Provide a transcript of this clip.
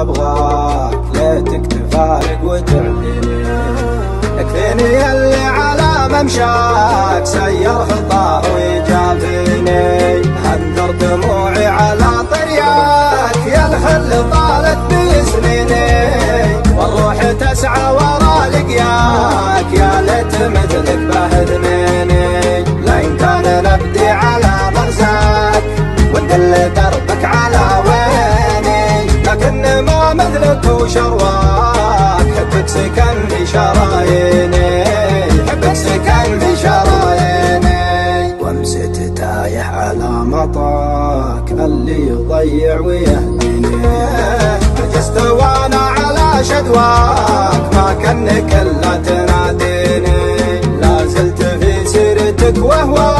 أبغاك ليتك تفارق وتعفيني يكفيني اللي على ممشاك سير خطاه ويجافيني انثر دموعي على طرياك يا الخل طالت بسنيني والروح تسعى ورا لقياك يا ليت مثلك بهذنيني لين كان نبدي على مغزاك وندل مثلك وشرواك حبك سكن في شراييني حبك سكن في شراييني. وامسيت تايه على مطاك اللي يضيع ويهديني عجزت وأنا على شدواك ما كنك الا تناديني. لا زلت في سيرتك وهواك.